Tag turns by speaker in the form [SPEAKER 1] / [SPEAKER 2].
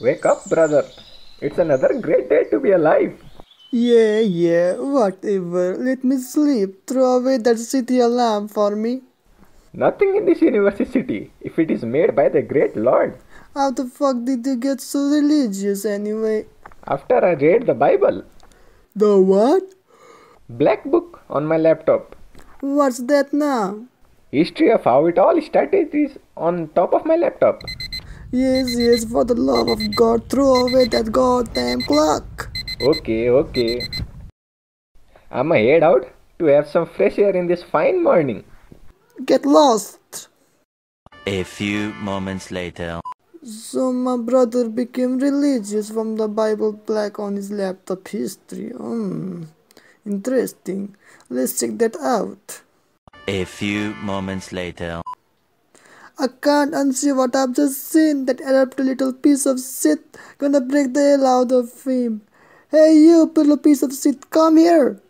[SPEAKER 1] Wake up, brother. It's another great day to be alive.
[SPEAKER 2] Yeah, yeah, whatever. Let me sleep. Throw away that city alarm for me.
[SPEAKER 1] Nothing in this universe is city if it is made by the great Lord.
[SPEAKER 2] How the fuck did you get so religious anyway?
[SPEAKER 1] After I read the Bible,
[SPEAKER 2] The what?
[SPEAKER 1] black book on my laptop,
[SPEAKER 2] What's that now?
[SPEAKER 1] history of how it all started is on top of my laptop.
[SPEAKER 2] Yes, yes, for the love of God, throw away that goddamn clock.
[SPEAKER 1] Okay, okay. I'ma head out to have some fresh air in this fine morning.
[SPEAKER 2] Get lost.
[SPEAKER 3] A few moments later.
[SPEAKER 2] So my brother became religious from the Bible black on his laptop history. Hmm, interesting. Let's check that out.
[SPEAKER 3] A few moments later.
[SPEAKER 2] I can't unsee what I've just seen. That Arab little piece of shit gonna break the hell out of him. Hey you little piece of shit, come here.